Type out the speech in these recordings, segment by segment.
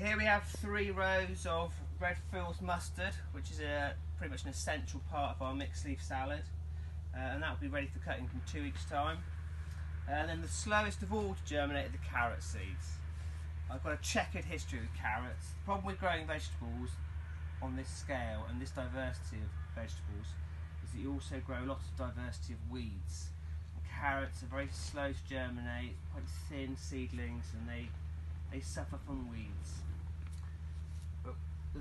Here we have three rows of red Frills mustard, which is a pretty much an essential part of our mixed leaf salad. Uh, and that will be ready for cutting in two weeks time. Uh, and then the slowest of all to germinate are the carrot seeds. I've got a checkered history with carrots. The problem with growing vegetables on this scale and this diversity of vegetables is that you also grow a lot of diversity of weeds. And carrots are very slow to germinate, quite thin seedlings, and they they suffer from weeds.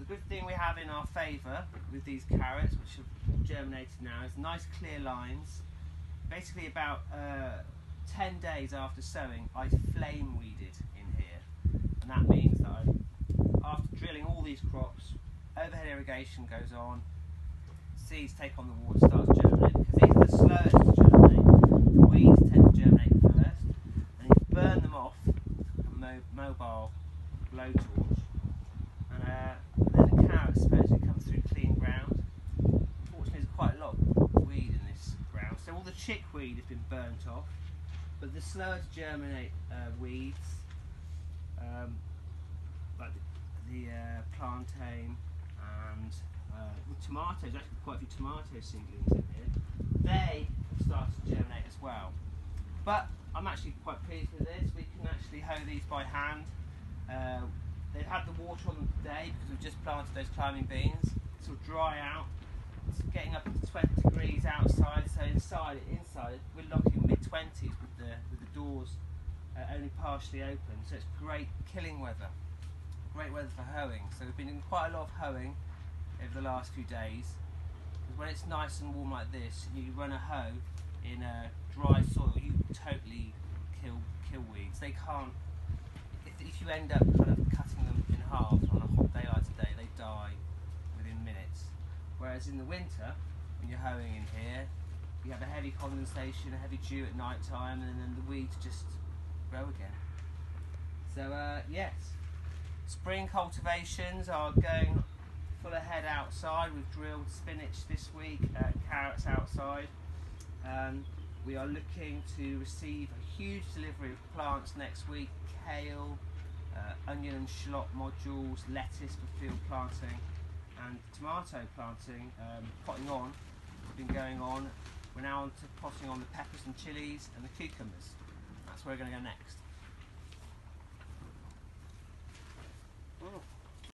Good thing we have in our favour with these carrots, which have germinated now, is nice clear lines. Basically, about uh, 10 days after sowing, I flame weeded in here, and that means that I, after drilling all these crops, overhead irrigation goes on, seeds take on the water, starts germinating, because these are the slowest to germinate. The weeds tend to germinate first, and you burn them off with a mo- mobile blowtorch, and uh, then the carrots supposedly come through clean ground. Unfortunately, there's quite a lot of weed in this ground, so all the chickweed has been burnt off, but the slower to germinate uh, weeds, um, like the, the uh, plantain and uh, the tomatoes, actually quite a few tomato seedlings in here, they have started to germinate as well. But I'm actually quite pleased with this. We can actually hoe these by hand. Uh, they've had the water on them today because we've just planted those climbing beans. This will dry out. It's getting up to 20 degrees outside, so inside, inside we're looking mid 20s with the with the doors uh, only partially open. So it's great killing weather, great weather for hoeing. So we've been doing quite a lot of hoeing over the last few days. Because when it's nice and warm like this, you run a hoe in a dry soil, you totally kill kill weeds. They can't. If, if you end up kind of cutting them in half on a hot day like today, they die within minutes. Whereas in the winter, when you're hoeing in here, you have a heavy condensation, a heavy dew at night time, and then the weeds just grow again. So uh, yes, spring cultivations are going full ahead outside. We've drilled spinach this week, uh, carrots outside. Um, we are looking to receive a huge delivery of plants next week: kale, uh, onion and shallot modules, lettuce for field planting, and tomato planting. Um, potting on has been going on. We're now on to potting on the peppers and chilies and the cucumbers. That's where we're going to go next. Mm.